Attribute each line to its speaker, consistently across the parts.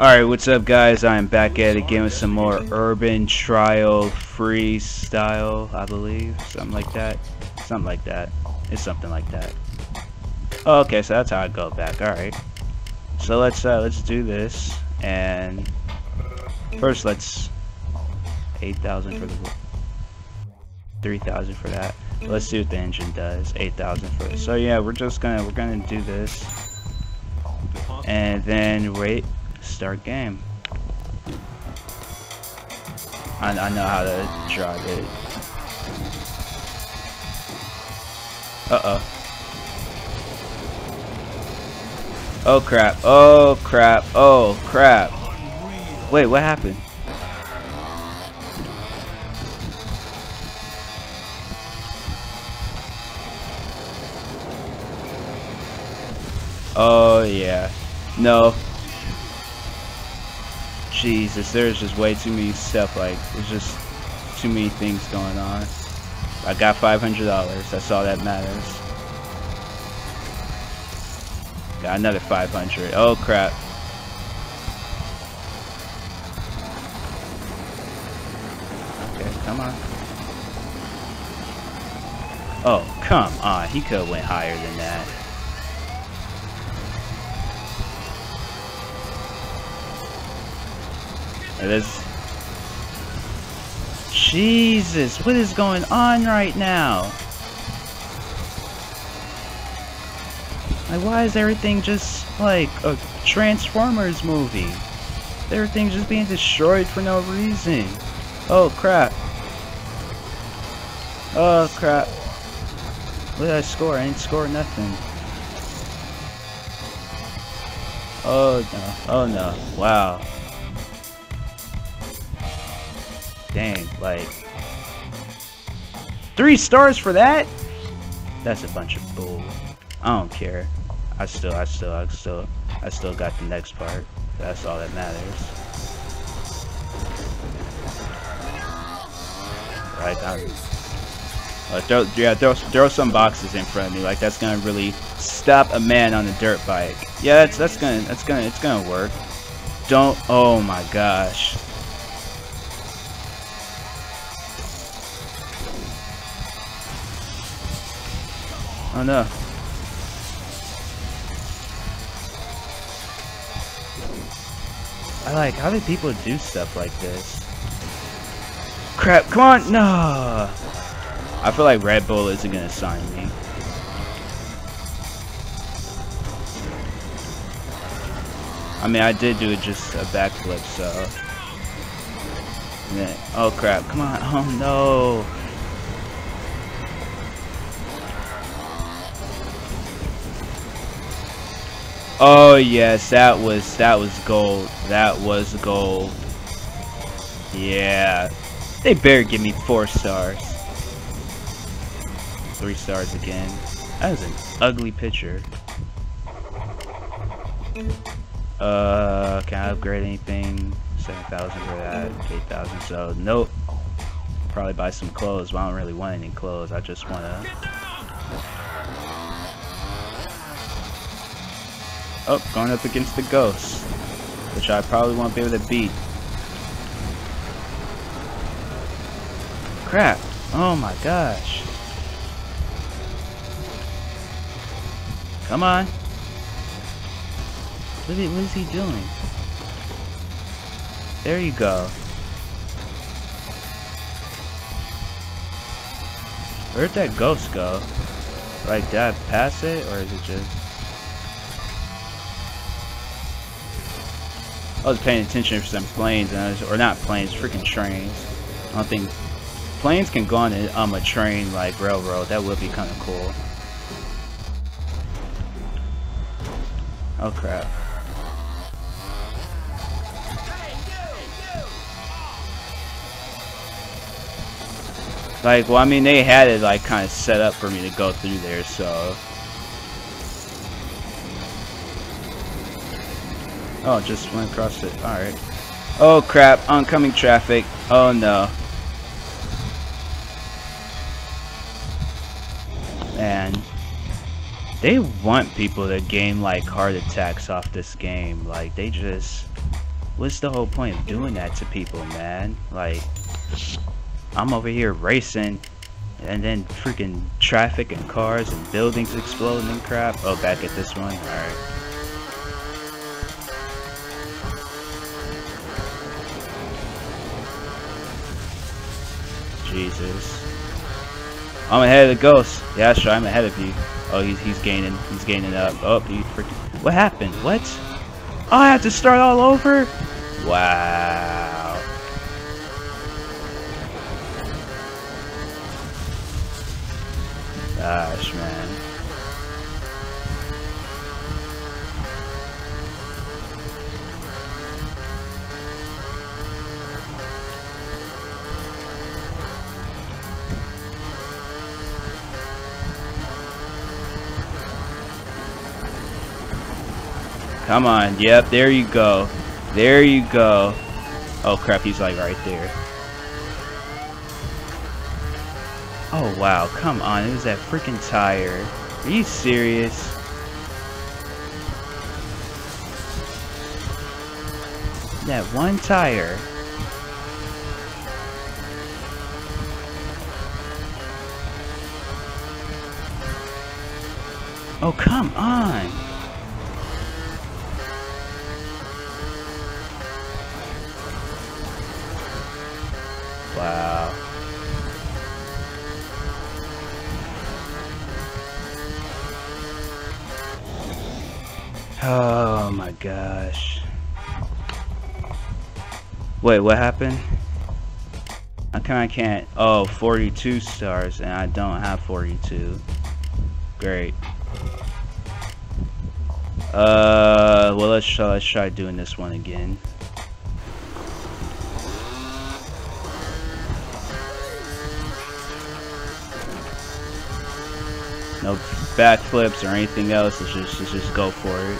Speaker 1: Alright, what's up guys? I'm back at it again with some more Urban Trial Freestyle, I believe. Something like that. Something like that. It's something like that. Okay, so that's how I go back. Alright. So let's uh let's do this and first let's 8,000 for the 3,000 for that. Let's see what the engine does. 8,000 for it. So yeah, we're just gonna we're gonna do this and then wait start game. I, I know how to drive it. Uh-oh. Oh crap, oh crap, oh crap. Wait, what happened? Oh yeah. No, Jesus, there's just way too many stuff, like, there's just too many things going on. I got $500, that's all that matters. Got another 500. Oh crap. Okay, come on. Oh, come on. He could have went higher than that. It is. Jesus, what is going on right now? Like, why is everything just like a Transformers movie? Everything's just being destroyed for no reason. Oh, crap. Oh, crap. What did I score? I didn't score nothing. Oh, no. Oh, no. Wow. Dang, like... Three stars for that? That's a bunch of bull. I don't care. I still, I still, I still, I still got the next part. That's all that matters. Like, I'm... Uh, throw, yeah, throw, throw some boxes in front of me. Like that's gonna really stop a man on a dirt bike. Yeah, that's that's gonna that's gonna it's gonna work. Don't. Oh my gosh. Oh no. I like, how do people do stuff like this? Crap, come on, no! I feel like Red Bull isn't gonna sign me. I mean, I did do just a backflip, so... Yeah. Oh crap, come on, oh no! Oh yes, that was that was gold. That was gold. Yeah. They better give me four stars. Three stars again. That was an ugly picture. Uh, can I upgrade anything? 7,000 for that, 8,000, so nope. Probably buy some clothes, but I don't really want any clothes. I just want to Oh, going up against the ghost. Which I probably won't be able to beat. Crap. Oh my gosh. Come on. What is, he doing? There you go. Where'd that ghost go? Like, did I pass it, or is it just... I was paying attention for some planes, was, or not planes, freaking trains. I don't think planes can go on a, um, a train like railroad. That would be kind of cool. Oh crap. Like, well, I mean, they had it like kind of set up for me to go through there, so Oh, just went across it. Alright. Oh crap, oncoming traffic. Oh no. Man. They want people to gain like heart attacks off this game. Like they just what's the whole point of doing that to people, man? Like, I'm over here racing, and then freaking traffic and cars and buildings exploding and crap. Oh, back at this one? Alright. Jesus. I'm ahead of the ghost. Yeah, sure, I'm ahead of you. Oh, he's, he's gaining. He's gaining up. Oh, he freaking... What happened? What? Oh, I have to start all over? Wow. Gosh, man. Come on. Yep, there you go. There you go. Oh crap, he's like right there. Oh wow, come on. It was that freaking tire. Are you serious? That one tire. Oh, come on. Wow. Oh my gosh. Wait, what happened? I kind I can't. Oh, 42 stars, and I don't have 42. Great. Uh, well, let's let's try doing this one again. No backflips or anything else. Let's just, let's just go for it.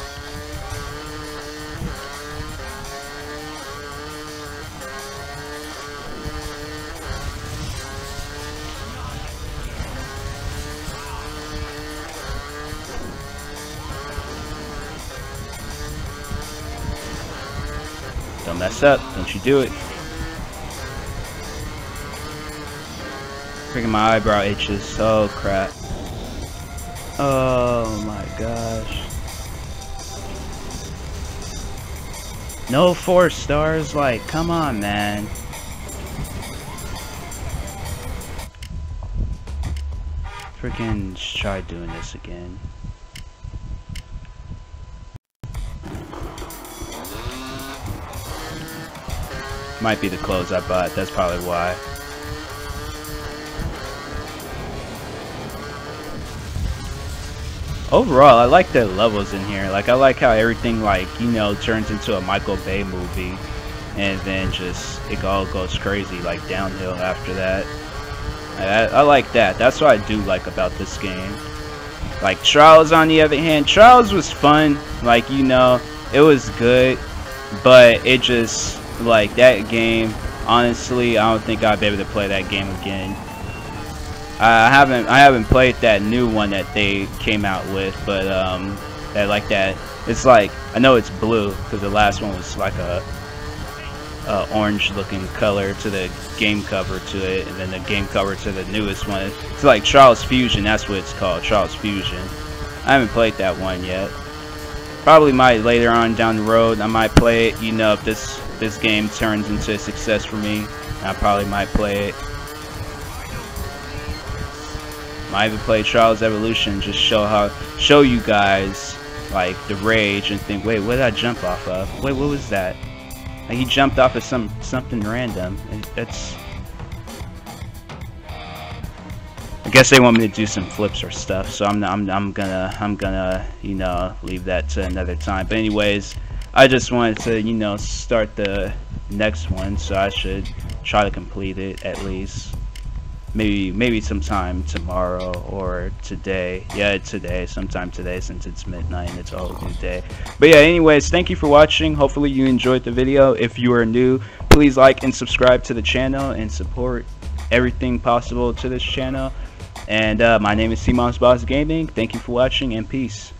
Speaker 1: Don't mess up. Don't you do it. Freaking my eyebrow itches. Oh crap. Oh my gosh. No four stars, like, come on, man. Freaking try doing this again. Might be the clothes I bought, that's probably why. Overall I like the levels in here. Like I like how everything like you know turns into a Michael Bay movie and then just it all goes crazy like downhill after that. I, I like that. That's what I do like about this game. Like Trials on the other hand Trials was fun. Like you know it was good but it just like that game honestly I don't think I'd be able to play that game again I haven't I haven't played that new one that they came out with, but um, like that. It's like I know it's blue because the last one was like a, a orange looking color to the game cover to it, and then the game cover to the newest one. It's like Trials Fusion. That's what it's called, Trials Fusion. I haven't played that one yet. Probably might later on down the road. I might play it. You know, if this this game turns into a success for me, I probably might play it. I even play Trials Evolution just show how show you guys like the rage and think, wait, what did I jump off of? Wait, what was that? Like, he jumped off of some something random. That's. I guess they want me to do some flips or stuff, so I'm I'm I'm gonna I'm gonna you know leave that to another time. But anyways, I just wanted to you know start the next one, so I should try to complete it at least maybe maybe sometime tomorrow or today. Yeah today sometime today since it's midnight and it's all new day. But yeah anyways thank you for watching. Hopefully you enjoyed the video. If you are new please like and subscribe to the channel and support everything possible to this channel. And uh, my name is TMossBoss Gaming. Thank you for watching and peace